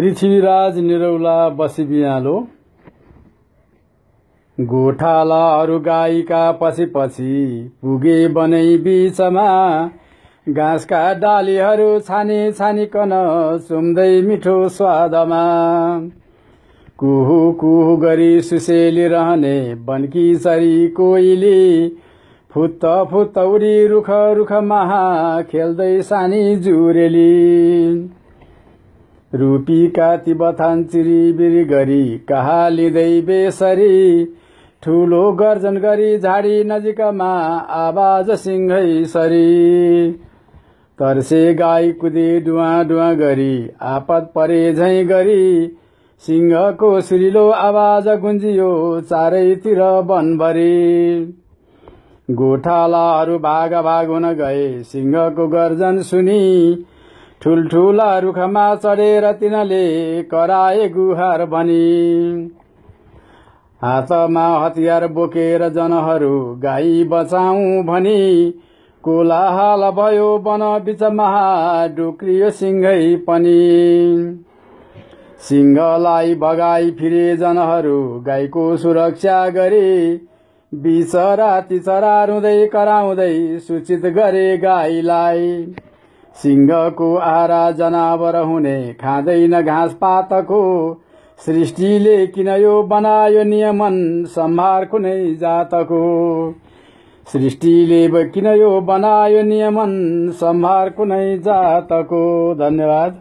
पृथ्वीराज निरौला बसी बियालो। गोठालाहरू गाईका पछि पछि पुगे बनै बिचमा। घाँसका डालीहरू छानी छानिकन चुम्दै मिठो स्वादमा। कुहु कुहु गरी सुसेलिरहने बनकी चरी कोइली। फुत्त फुत्त उडी रुख रुखमा खेल्दै सानी जुरेली। रुपीका तिबथान चिरिबिरी गरी कहाँ लिँदै बेसरी ठुलो गर्जन गरी झाडी नजिकमा आवाज सिंहै सरी। तर्से गाई कुदे डुवा डुवा गरी आपत परे झैँ गरी सिंहको सुरिलो आवाज गुन्जियो चारैतिर वनभरि। गोठालाहरू भाग भाग हुन गए सिंहको गर्जन सुनि ठुल्ठुला रुखमा चढेर तिनले कराए गुहार भनी। हातमा हतियार बोकेर जनहरू गाई बचाऊ भनी। कोलाहल भयो वन बिचमा डुक्रियो सिंहै पनि। सिंहलाई भगाई फिरे जनहरू गाईको सुरक्षा गरे। बिचरा तिचरा रुँदै कराउँदै सूचित गरे गाईलाई। सिंहको आहारा जनावर हुने खाँदैन घाँस पातको सृष्टिले किन यो बनायो नियमन सम्हार कुनै जातको। सृष्टिले किन यो बनायो नियमन सम्हार कुनै जातको। धन्यवाद।